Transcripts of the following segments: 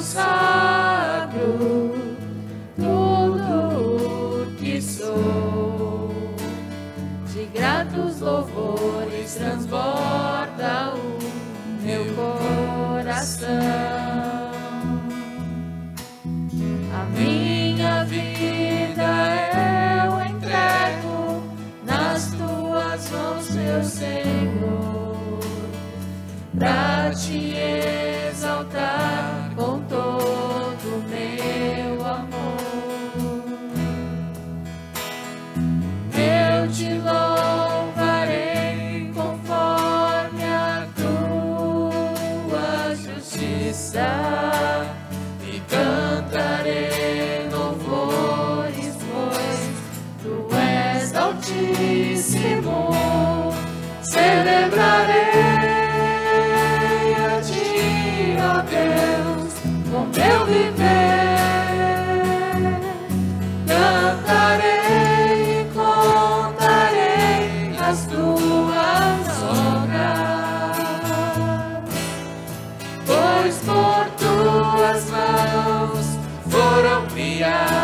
consagro tudo que sou. De gratos louvores transborda o meu coração. A minha vida eu entrego nas tuas mãos, meu Senhor. Pra te via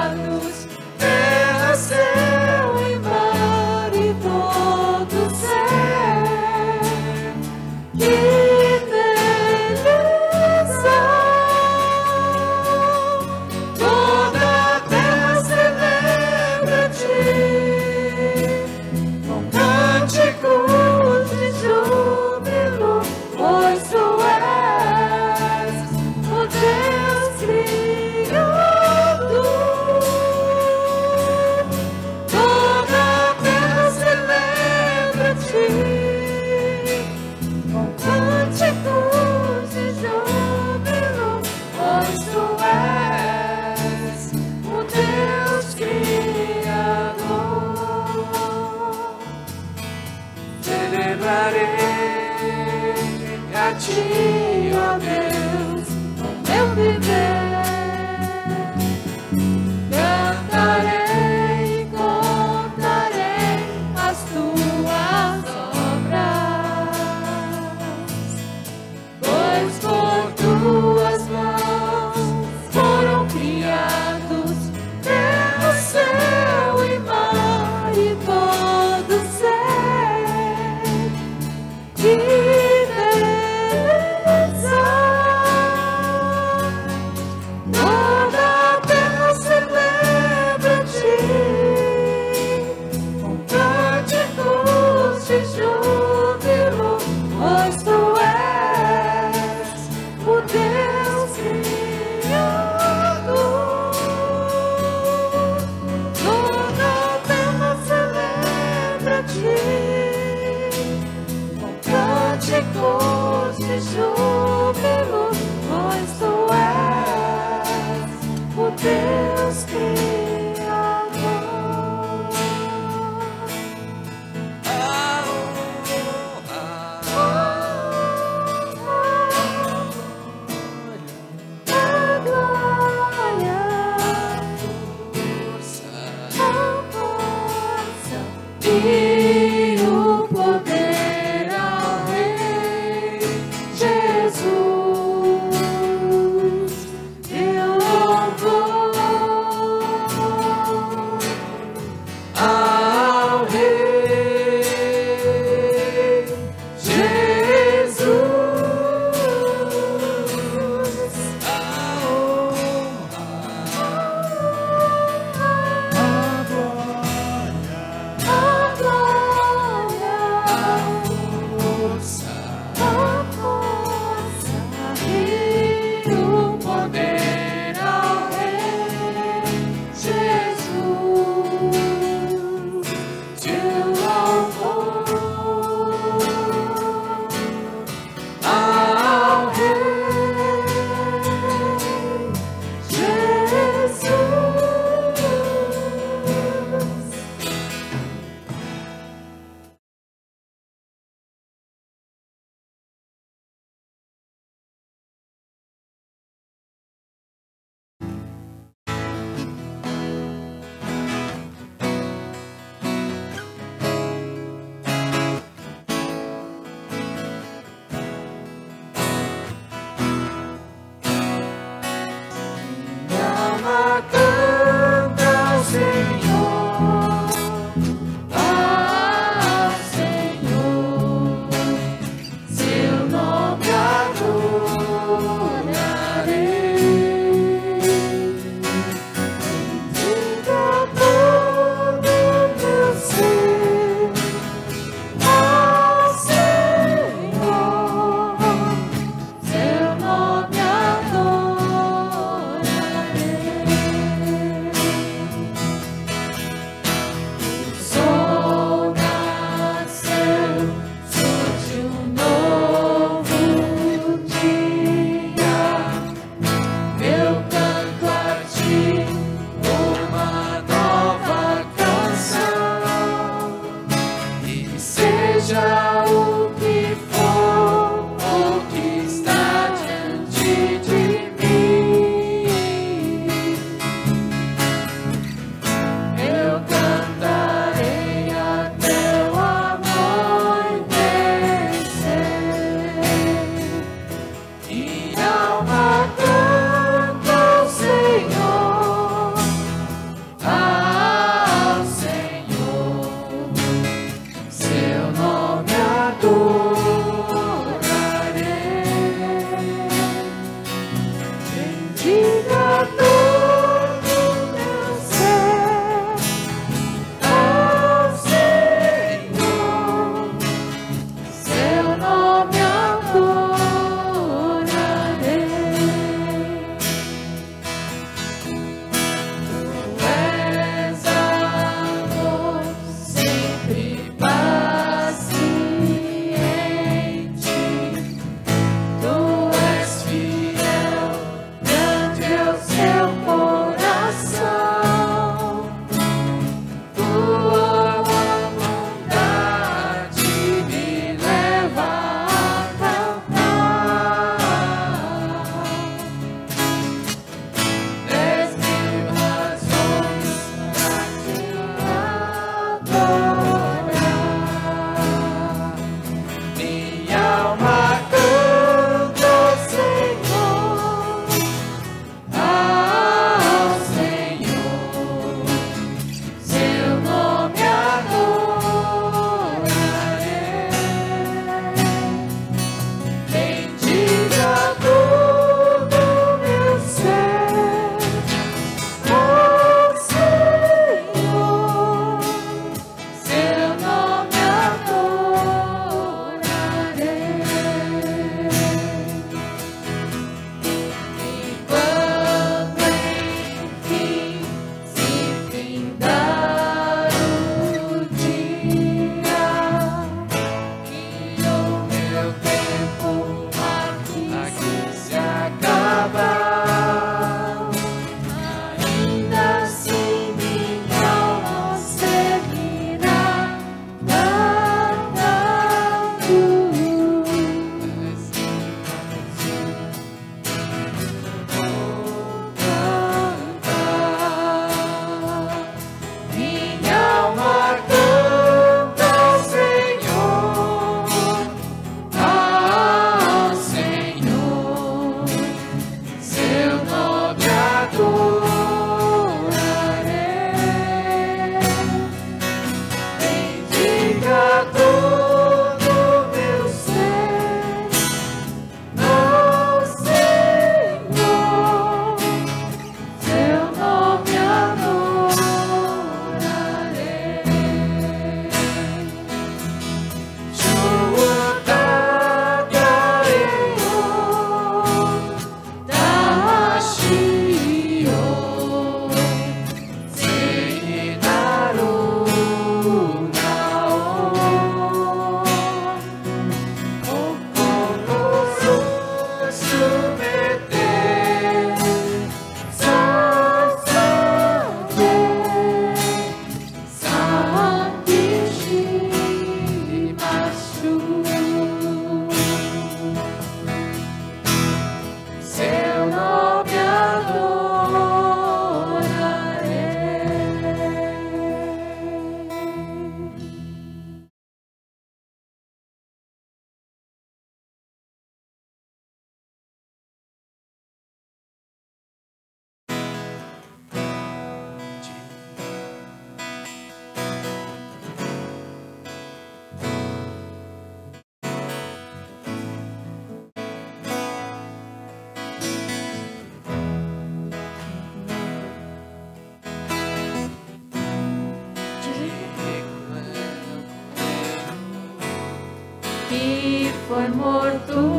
con mortu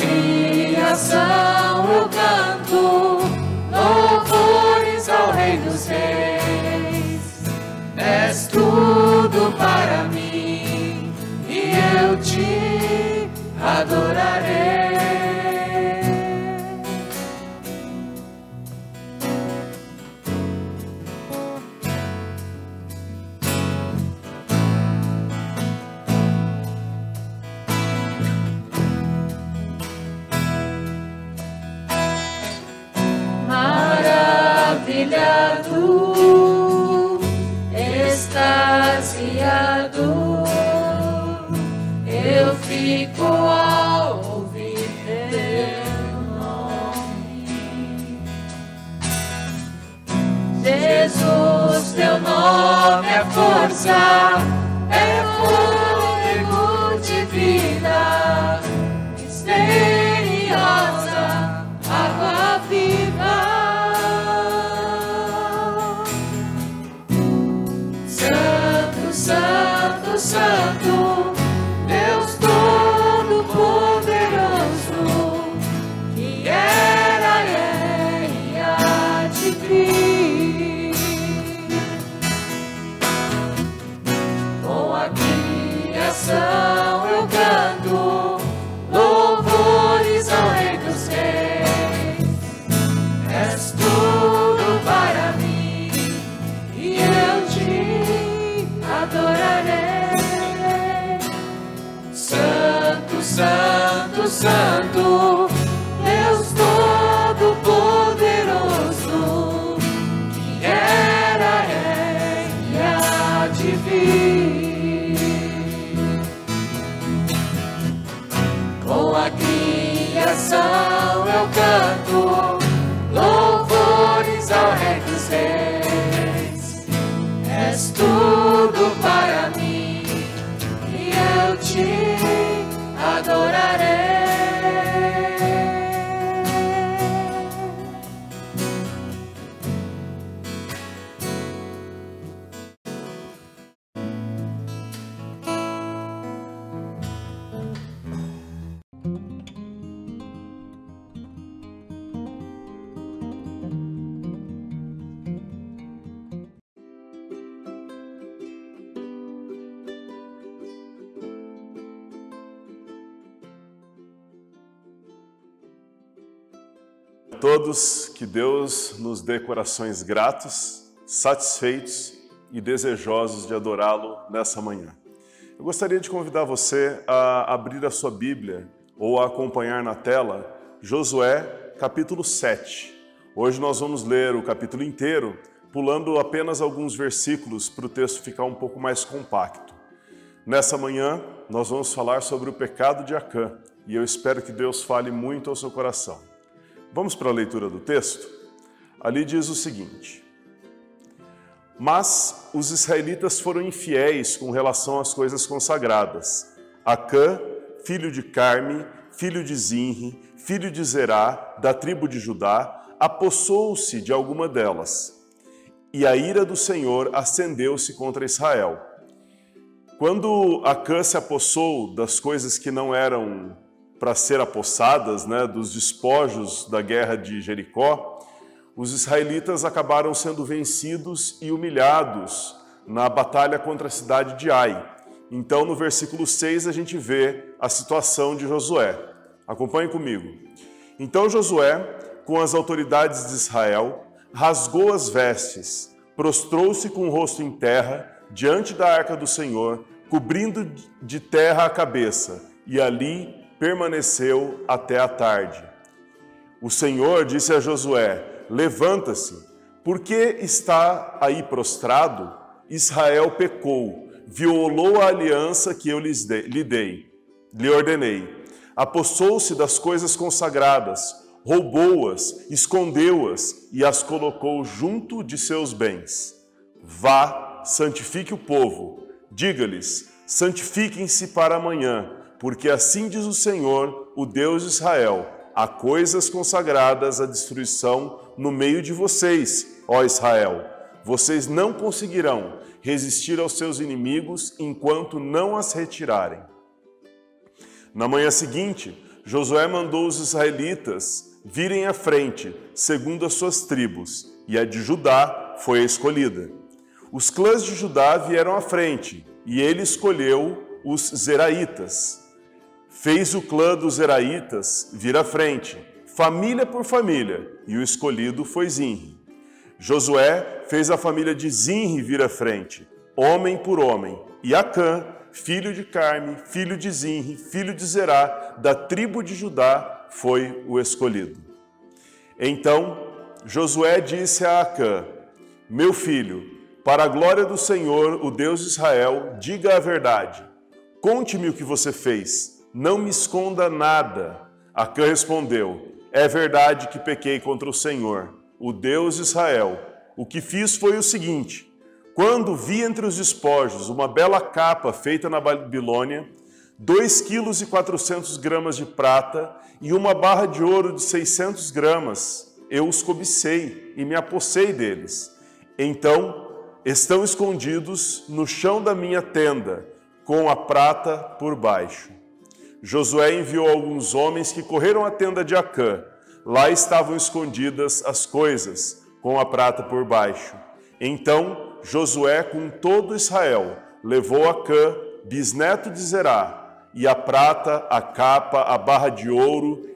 criação eu canto louvores ao Rei dos Reis. És tudo para mim e eu te adorarei. Santa. Todos, que Deus nos dê corações gratos, satisfeitos e desejosos de adorá-lo nessa manhã. Eu gostaria de convidar você a abrir a sua Bíblia ou a acompanhar na tela Josué capítulo 7. Hoje nós vamos ler o capítulo inteiro, pulando apenas alguns versículos para o texto ficar um pouco mais compacto. Nessa manhã nós vamos falar sobre o pecado de Acã e eu espero que Deus fale muito ao seu coração. Vamos para a leitura do texto? Ali diz o seguinte: Mas os israelitas foram infiéis com relação às coisas consagradas. Acã, filho de Carme, filho de Zinri, filho de Zerá, da tribo de Judá, apossou-se de alguma delas. E a ira do Senhor acendeu-se contra Israel. Quando Acã se apossou das coisas que não eram para ser apossadas, né, dos despojos da guerra de Jericó, os israelitas acabaram sendo vencidos e humilhados na batalha contra a cidade de Ai. Então, no versículo 6, a gente vê a situação de Josué. Acompanhe comigo. Então, Josué, com as autoridades de Israel, rasgou as vestes, prostrou-se com o rosto em terra diante da arca do Senhor, cobrindo de terra a cabeça, e ali permaneceu até a tarde. O Senhor disse a Josué: Levanta-se, porque está aí prostrado? Israel pecou, violou a aliança que eu lhe dei, lhe ordenei. Apossou-se das coisas consagradas, roubou-as, escondeu-as e as colocou junto de seus bens. Vá, santifique o povo, diga-lhes: santifiquem-se para amanhã porque assim diz o Senhor, o Deus de Israel: há coisas consagradas à destruição no meio de vocês, ó Israel. Vocês não conseguirão resistir aos seus inimigos enquanto não as retirarem. Na manhã seguinte, Josué mandou os israelitas virem à frente, segundo as suas tribos, e a de Judá foi a escolhida. Os clãs de Judá vieram à frente, e ele escolheu os Zeraitas, fez o clã dos Zeraitas vir à frente, família por família, e o escolhido foi Zinri. Josué fez a família de Zinri vir à frente, homem por homem, e Acã, filho de Carme, filho de Zinri, filho de Zerá, da tribo de Judá, foi o escolhido. Então Josué disse a Acã: Meu filho, para a glória do Senhor, o Deus de Israel, diga a verdade. Conte-me o que você fez não me esconda nada. Acã respondeu: É verdade que pequei contra o Senhor, o Deus de Israel. O que fiz foi o seguinte: quando vi entre os despojos uma bela capa feita na Babilônia, dois quilos e quatrocentos gramas de prata e uma barra de ouro de 600 gramas, eu os cobicei e me apossei deles. Então estão escondidos no chão da minha tenda, com a prata por baixo. Josué enviou alguns homens que correram à tenda de Acã. Lá estavam escondidas as coisas, com a prata por baixo. Então Josué, com todo Israel, levou Acã, bisneto de Zerá, e a prata, a capa, a barra de ouro,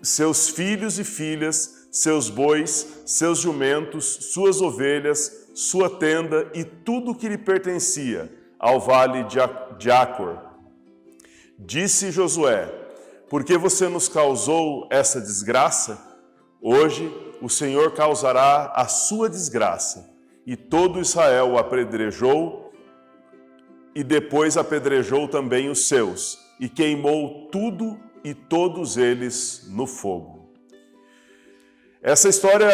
seus filhos e filhas, seus bois, seus jumentos, suas ovelhas, sua tenda e tudo que lhe pertencia, ao vale de Acor Disse Josué: Porque você nos causou essa desgraça? Hoje o Senhor causará a sua desgraça. E todo Israel o apedrejou, e depois apedrejou também os seus, e queimou tudo e todos eles no fogo. Essa história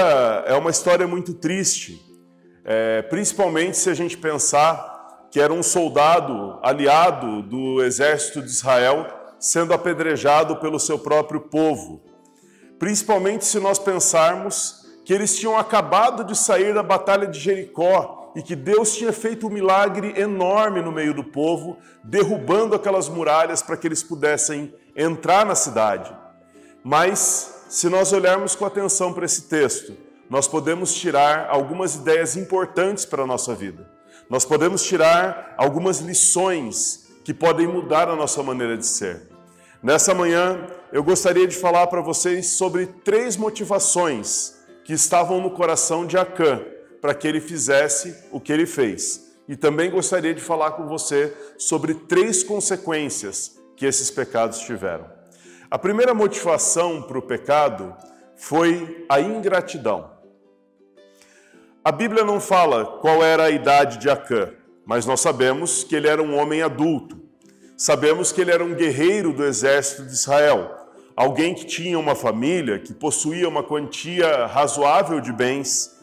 é uma história muito triste, é, principalmente se a gente pensar que era um soldado aliado do exército de Israel, sendo apedrejado pelo seu próprio povo. Principalmente se nós pensarmos que eles tinham acabado de sair da batalha de Jericó e que Deus tinha feito um milagre enorme no meio do povo, derrubando aquelas muralhas para que eles pudessem entrar na cidade. Mas, se nós olharmos com atenção para esse texto, nós podemos tirar algumas ideias importantes para a nossa vida nós podemos tirar algumas lições que podem mudar a nossa maneira de ser. Nessa manhã, eu gostaria de falar para vocês sobre três motivações que estavam no coração de Acã para que ele fizesse o que ele fez. E também gostaria de falar com você sobre três consequências que esses pecados tiveram. A primeira motivação para o pecado foi a ingratidão. A Bíblia não fala qual era a idade de Acã, mas nós sabemos que ele era um homem adulto. Sabemos que ele era um guerreiro do exército de Israel, alguém que tinha uma família, que possuía uma quantia razoável de bens.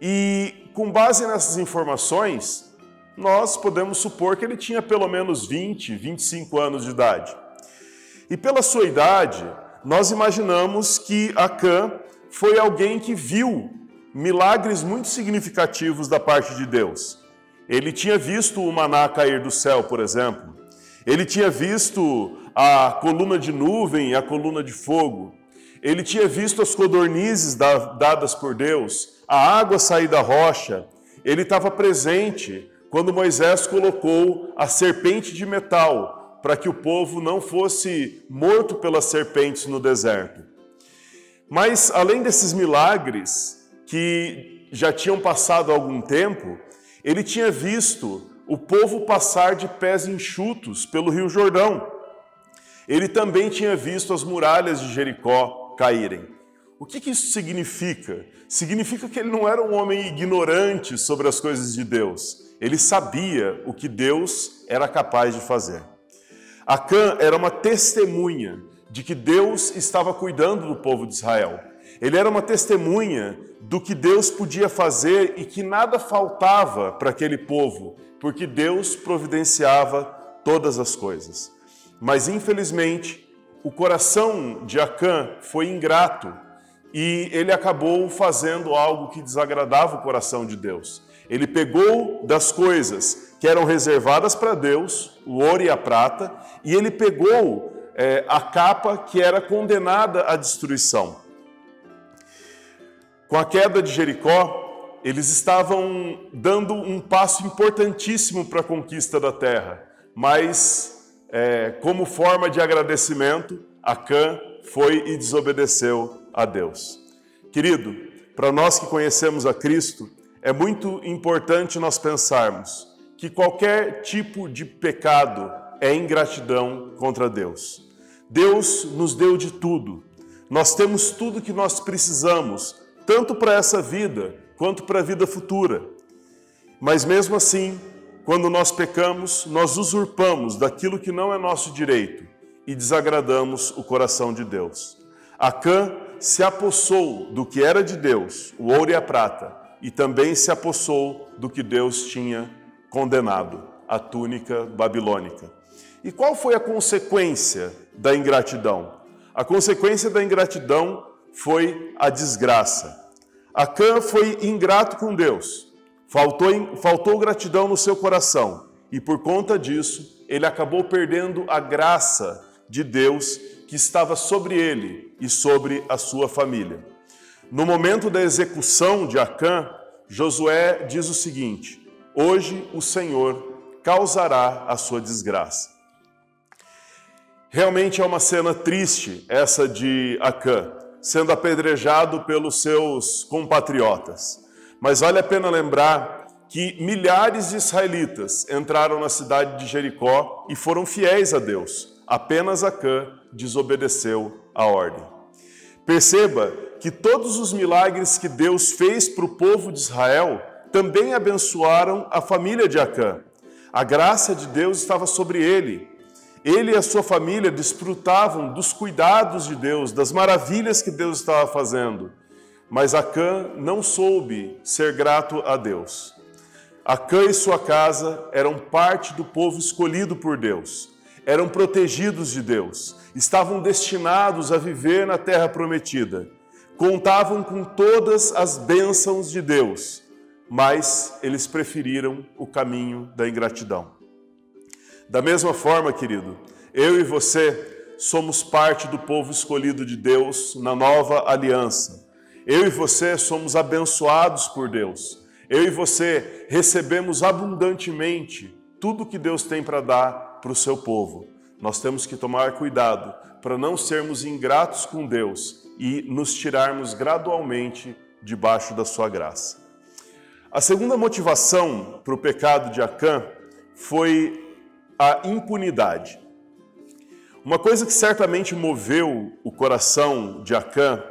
E com base nessas informações, nós podemos supor que ele tinha pelo menos 20, 25 anos de idade. E pela sua idade, nós imaginamos que Acã foi alguém que viu milagres muito significativos da parte de Deus. Ele tinha visto o maná cair do céu, por exemplo. Ele tinha visto a coluna de nuvem e a coluna de fogo. Ele tinha visto as codornizes dadas por Deus, a água sair da rocha. Ele estava presente quando Moisés colocou a serpente de metal para que o povo não fosse morto pelas serpentes no deserto. Mas além desses milagres que já tinham passado algum tempo, ele tinha visto o povo passar de pés enxutos pelo Rio Jordão. Ele também tinha visto as muralhas de Jericó caírem. O que, que isso significa? Significa que ele não era um homem ignorante sobre as coisas de Deus. Ele sabia o que Deus era capaz de fazer. Acã era uma testemunha de que Deus estava cuidando do povo de Israel. Ele era uma testemunha do que Deus podia fazer e que nada faltava para aquele povo, porque Deus providenciava todas as coisas. Mas infelizmente, o coração de Acã foi ingrato e ele acabou fazendo algo que desagradava o coração de Deus. Ele pegou das coisas que eram reservadas para Deus, o ouro e a prata, e ele pegou é, a capa que era condenada à destruição. Com a queda de Jericó, eles estavam dando um passo importantíssimo para a conquista da terra, mas é, como forma de agradecimento, Acã foi e desobedeceu a Deus. Querido, para nós que conhecemos a Cristo, é muito importante nós pensarmos que qualquer tipo de pecado é ingratidão contra Deus. Deus nos deu de tudo. Nós temos tudo que nós precisamos tanto para essa vida quanto para a vida futura. Mas mesmo assim, quando nós pecamos, nós usurpamos daquilo que não é nosso direito e desagradamos o coração de Deus. Acã se apossou do que era de Deus, o ouro e a prata, e também se apossou do que Deus tinha condenado, a túnica babilônica. E qual foi a consequência da ingratidão? A consequência da ingratidão foi a desgraça. Acã foi ingrato com Deus, faltou, faltou gratidão no seu coração e por conta disso ele acabou perdendo a graça de Deus que estava sobre ele e sobre a sua família. No momento da execução de Acã, Josué diz o seguinte: Hoje o Senhor causará a sua desgraça. Realmente é uma cena triste essa de Acã sendo apedrejado pelos seus compatriotas. Mas vale a pena lembrar que milhares de israelitas entraram na cidade de Jericó e foram fiéis a Deus. Apenas Acã desobedeceu a ordem. Perceba que todos os milagres que Deus fez para o povo de Israel também abençoaram a família de Acã. A graça de Deus estava sobre ele, ele e a sua família desfrutavam dos cuidados de Deus, das maravilhas que Deus estava fazendo. Mas Acã não soube ser grato a Deus. Acã e sua casa eram parte do povo escolhido por Deus, eram protegidos de Deus, estavam destinados a viver na terra prometida, contavam com todas as bênçãos de Deus, mas eles preferiram o caminho da ingratidão. Da mesma forma, querido, eu e você somos parte do povo escolhido de Deus na nova aliança. Eu e você somos abençoados por Deus. Eu e você recebemos abundantemente tudo que Deus tem para dar para o seu povo. nós temos que tomar cuidado para não sermos ingratos com Deus e nos tirarmos gradualmente debaixo da sua graça. A segunda motivação para o pecado de Acã foi a impunidade. Uma coisa que certamente moveu o coração de Acã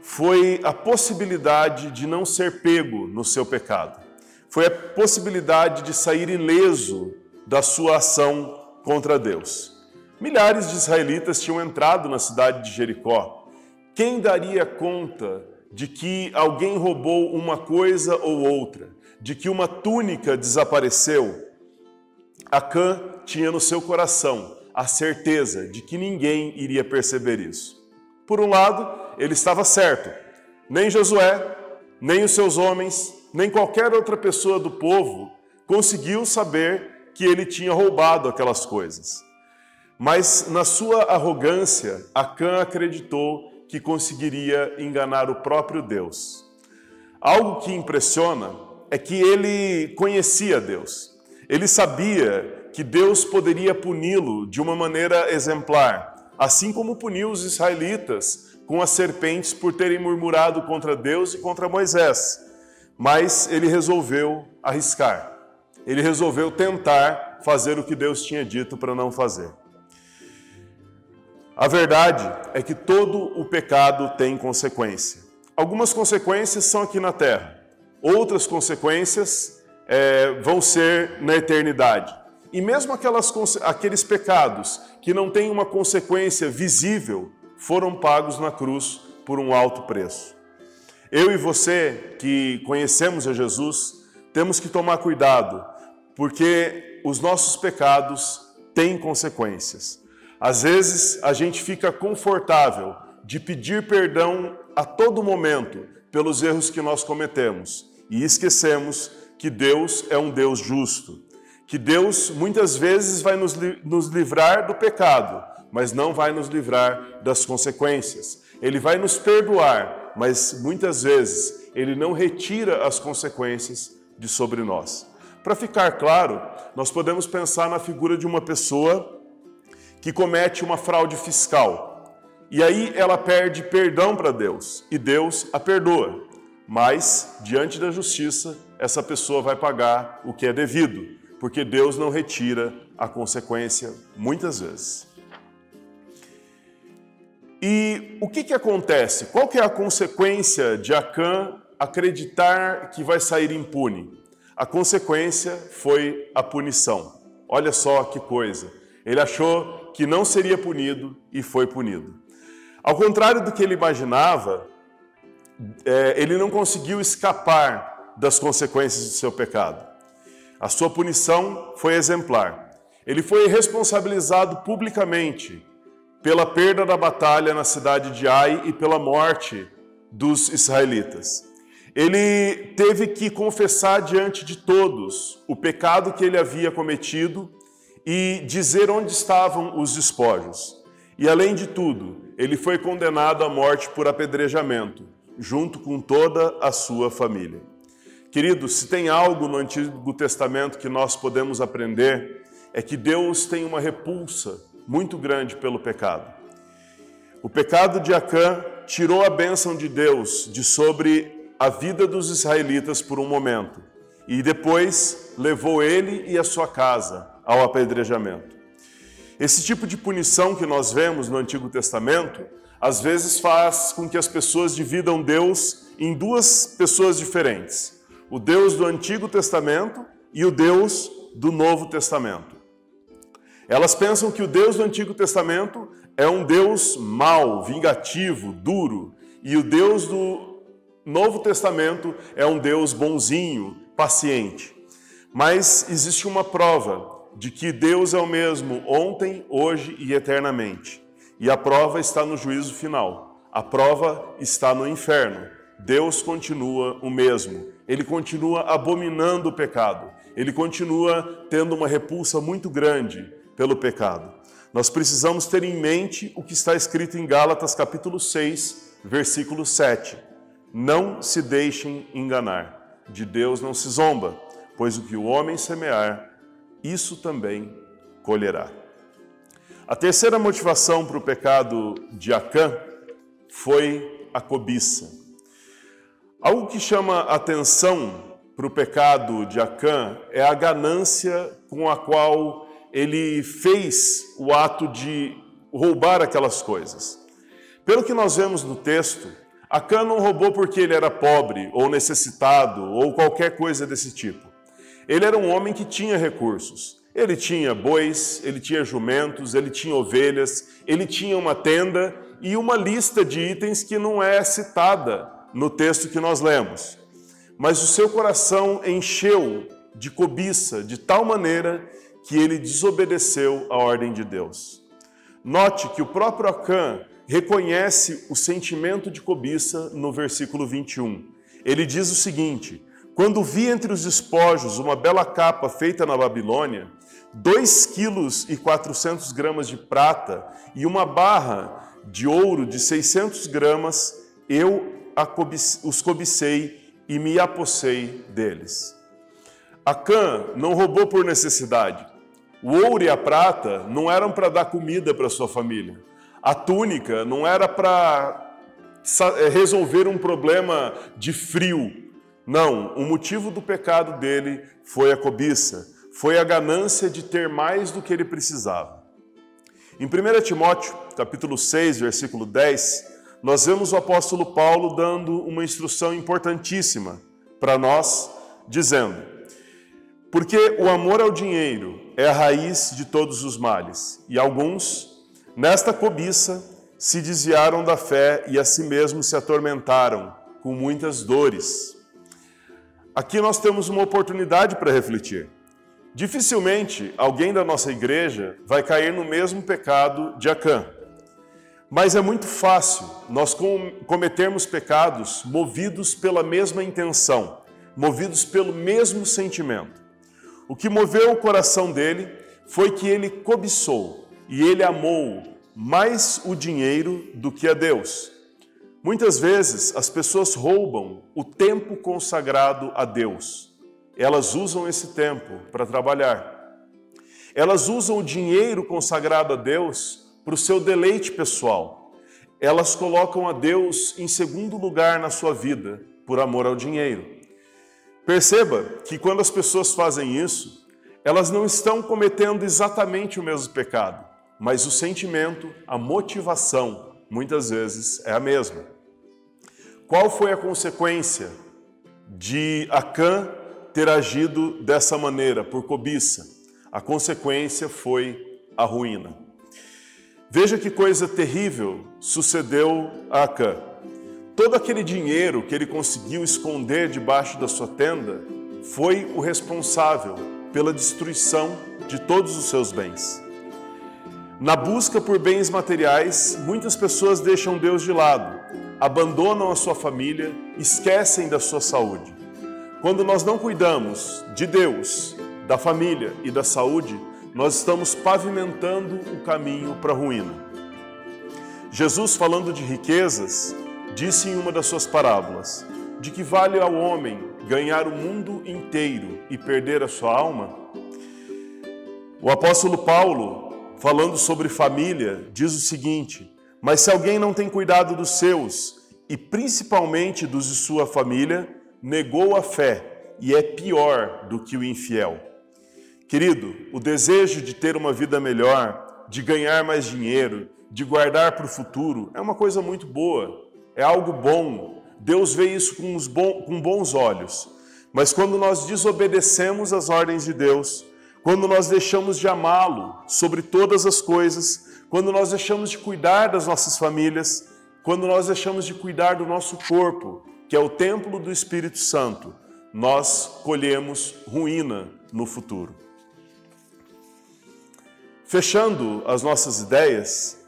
foi a possibilidade de não ser pego no seu pecado. Foi a possibilidade de sair ileso da sua ação contra Deus. Milhares de israelitas tinham entrado na cidade de Jericó. Quem daria conta de que alguém roubou uma coisa ou outra, de que uma túnica desapareceu? Acã tinha no seu coração a certeza de que ninguém iria perceber isso. Por um lado, ele estava certo. Nem Josué, nem os seus homens, nem qualquer outra pessoa do povo conseguiu saber que ele tinha roubado aquelas coisas. Mas na sua arrogância, Acã acreditou que conseguiria enganar o próprio Deus. Algo que impressiona é que ele conhecia Deus. Ele sabia que Deus poderia puni-lo de uma maneira exemplar, assim como puniu os israelitas com as serpentes por terem murmurado contra Deus e contra Moisés. Mas ele resolveu arriscar. Ele resolveu tentar fazer o que Deus tinha dito para não fazer. A verdade é que todo o pecado tem consequência. Algumas consequências são aqui na terra, outras consequências é, vão ser na eternidade. E mesmo aquelas, aqueles pecados que não têm uma consequência visível foram pagos na cruz por um alto preço. Eu e você que conhecemos a Jesus, temos que tomar cuidado, porque os nossos pecados têm consequências. Às vezes a gente fica confortável de pedir perdão a todo momento pelos erros que nós cometemos e esquecemos que Deus é um Deus justo que Deus muitas vezes vai nos, nos livrar do pecado, mas não vai nos livrar das consequências. Ele vai nos perdoar, mas muitas vezes ele não retira as consequências de sobre nós. Para ficar claro, nós podemos pensar na figura de uma pessoa que comete uma fraude fiscal. E aí ela perde perdão para Deus e Deus a perdoa. Mas, diante da justiça, essa pessoa vai pagar o que é devido porque Deus não retira a consequência muitas vezes. E o que, que acontece? Qual que é a consequência de Acã acreditar que vai sair impune? A consequência foi a punição. Olha só que coisa. Ele achou que não seria punido e foi punido. Ao contrário do que ele imaginava, é, ele não conseguiu escapar das consequências do seu pecado. A sua punição foi exemplar. Ele foi responsabilizado publicamente pela perda da batalha na cidade de Ai e pela morte dos israelitas. Ele teve que confessar diante de todos o pecado que ele havia cometido e dizer onde estavam os despojos. E além de tudo, ele foi condenado à morte por apedrejamento, junto com toda a sua família. Queridos, se tem algo no Antigo Testamento que nós podemos aprender, é que Deus tem uma repulsa muito grande pelo pecado. O pecado de Acã tirou a bênção de Deus de sobre a vida dos israelitas por um momento e depois levou ele e a sua casa ao apedrejamento. Esse tipo de punição que nós vemos no Antigo Testamento às vezes faz com que as pessoas dividam Deus em duas pessoas diferentes o Deus do Antigo Testamento e o Deus do Novo Testamento. Elas pensam que o Deus do Antigo Testamento é um Deus mau, vingativo, duro, e o Deus do Novo Testamento é um Deus bonzinho, paciente. Mas existe uma prova de que Deus é o mesmo ontem, hoje e eternamente. E a prova está no juízo final. A prova está no inferno. Deus continua o mesmo ele continua abominando o pecado, ele continua tendo uma repulsa muito grande pelo pecado. Nós precisamos ter em mente o que está escrito em Gálatas capítulo 6, versículo 7. Não se deixem enganar, de Deus não se zomba, pois o que o homem semear, isso também colherá. A terceira motivação para o pecado de Acã foi a cobiça. Algo que chama atenção para o pecado de Acã é a ganância com a qual ele fez o ato de roubar aquelas coisas. Pelo que nós vemos no texto, Acã não roubou porque ele era pobre ou necessitado ou qualquer coisa desse tipo. Ele era um homem que tinha recursos. Ele tinha bois, ele tinha jumentos, ele tinha ovelhas, ele tinha uma tenda e uma lista de itens que não é citada no texto que nós lemos. Mas o seu coração encheu de cobiça de tal maneira que ele desobedeceu à ordem de Deus. Note que o próprio Acã reconhece o sentimento de cobiça no versículo 21. Ele diz o seguinte: Quando vi entre os despojos uma bela capa feita na Babilônia, dois quilos e 400 gramas de prata e uma barra de ouro de 600 gramas, eu os cobicei e me apossei deles. Acã não roubou por necessidade. O ouro e a prata não eram para dar comida para sua família. A túnica não era para eh, resolver um problema de frio. Não, o motivo do pecado dele foi a cobiça, foi a ganância de ter mais do que ele precisava. Em 1 Timóteo, capítulo 6, versículo 10, nós vemos o apóstolo Paulo dando uma instrução importantíssima para nós, dizendo: Porque o amor ao dinheiro é a raiz de todos os males, e alguns, nesta cobiça, se desviaram da fé e a si mesmos se atormentaram com muitas dores. Aqui nós temos uma oportunidade para refletir. Dificilmente alguém da nossa igreja vai cair no mesmo pecado de Acã. Mas é muito fácil nós cometermos pecados movidos pela mesma intenção, movidos pelo mesmo sentimento. O que moveu o coração dele foi que ele cobiçou e ele amou mais o dinheiro do que a Deus. Muitas vezes as pessoas roubam o tempo consagrado a Deus. Elas usam esse tempo para trabalhar. Elas usam o dinheiro consagrado a Deus para o seu deleite pessoal. Elas colocam a Deus em segundo lugar na sua vida, por amor ao dinheiro. Perceba que quando as pessoas fazem isso, elas não estão cometendo exatamente o mesmo pecado, mas o sentimento, a motivação, muitas vezes é a mesma. Qual foi a consequência de Acã ter agido dessa maneira, por cobiça? A consequência foi a ruína. Veja que coisa terrível sucedeu a Acã. Todo aquele dinheiro que ele conseguiu esconder debaixo da sua tenda foi o responsável pela destruição de todos os seus bens. Na busca por bens materiais, muitas pessoas deixam Deus de lado, abandonam a sua família, esquecem da sua saúde. Quando nós não cuidamos de Deus, da família e da saúde, nós estamos pavimentando o caminho para a ruína. Jesus, falando de riquezas, disse em uma das suas parábolas: De que vale ao homem ganhar o mundo inteiro e perder a sua alma? O apóstolo Paulo, falando sobre família, diz o seguinte: Mas se alguém não tem cuidado dos seus, e principalmente dos de sua família, negou a fé e é pior do que o infiel. Querido, o desejo de ter uma vida melhor, de ganhar mais dinheiro, de guardar para o futuro, é uma coisa muito boa, é algo bom. Deus vê isso com, bons, com bons olhos. Mas quando nós desobedecemos as ordens de Deus, quando nós deixamos de amá-lo sobre todas as coisas, quando nós deixamos de cuidar das nossas famílias, quando nós deixamos de cuidar do nosso corpo, que é o templo do Espírito Santo, nós colhemos ruína no futuro. Fechando as nossas ideias,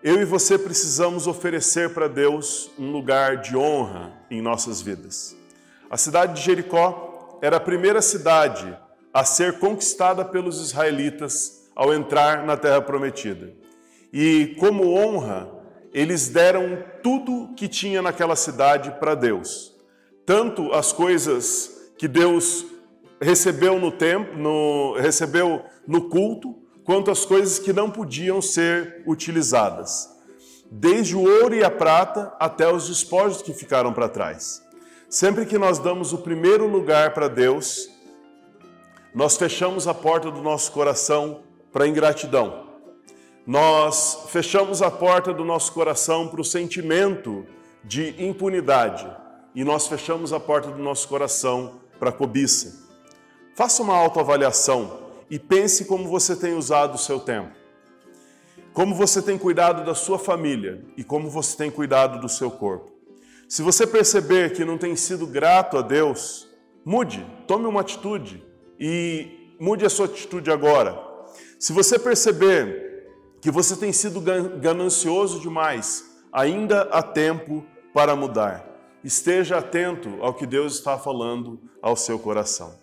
eu e você precisamos oferecer para Deus um lugar de honra em nossas vidas. A cidade de Jericó era a primeira cidade a ser conquistada pelos israelitas ao entrar na terra prometida. E como honra, eles deram tudo que tinha naquela cidade para Deus. Tanto as coisas que Deus recebeu no templo, no, recebeu no culto, quanto as coisas que não podiam ser utilizadas, desde o ouro e a prata até os despojos que ficaram para trás. Sempre que nós damos o primeiro lugar para Deus, nós fechamos a porta do nosso coração para ingratidão. Nós fechamos a porta do nosso coração para o sentimento de impunidade e nós fechamos a porta do nosso coração para a cobiça. Faça uma autoavaliação e pense como você tem usado o seu tempo. Como você tem cuidado da sua família e como você tem cuidado do seu corpo. Se você perceber que não tem sido grato a Deus, mude, tome uma atitude e mude a sua atitude agora. Se você perceber que você tem sido ganancioso demais, ainda há tempo para mudar esteja atento ao que Deus está falando ao seu coração.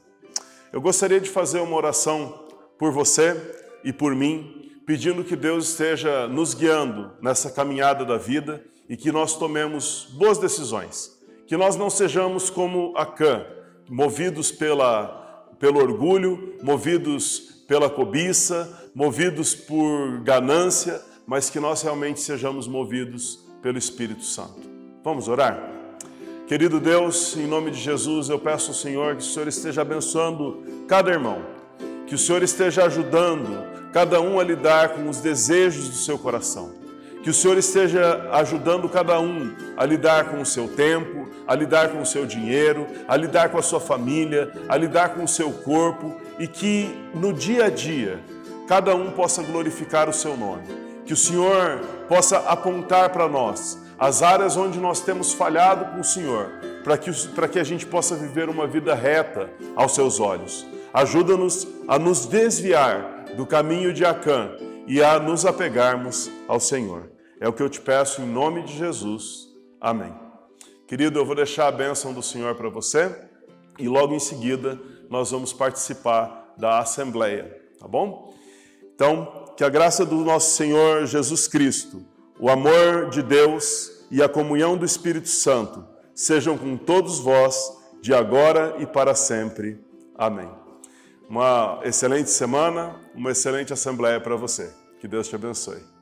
Eu gostaria de fazer uma oração por você e por mim, pedindo que Deus esteja nos guiando nessa caminhada da vida e que nós tomemos boas decisões, que nós não sejamos como Acã, movidos pela, pelo orgulho, movidos pela cobiça, movidos por ganância, mas que nós realmente sejamos movidos pelo Espírito Santo. Vamos orar? Querido Deus, em nome de Jesus, eu peço ao Senhor que o Senhor esteja abençoando cada irmão, que o Senhor esteja ajudando cada um a lidar com os desejos do seu coração, que o Senhor esteja ajudando cada um a lidar com o seu tempo, a lidar com o seu dinheiro, a lidar com a sua família, a lidar com o seu corpo e que no dia a dia cada um possa glorificar o seu nome, que o Senhor possa apontar para nós as áreas onde nós temos falhado com o Senhor, para que, para que a gente possa viver uma vida reta aos seus olhos. Ajuda-nos a nos desviar do caminho de Acã e a nos apegarmos ao Senhor. É o que eu te peço em nome de Jesus. Amém. Querido, eu vou deixar a bênção do Senhor para você e logo em seguida nós vamos participar da Assembleia, tá bom? Então, que a graça do nosso Senhor Jesus Cristo, o amor de Deus e a comunhão do Espírito Santo sejam com todos vós, de agora e para sempre. Amém. Uma excelente semana, uma excelente assembleia para você. Que Deus te abençoe.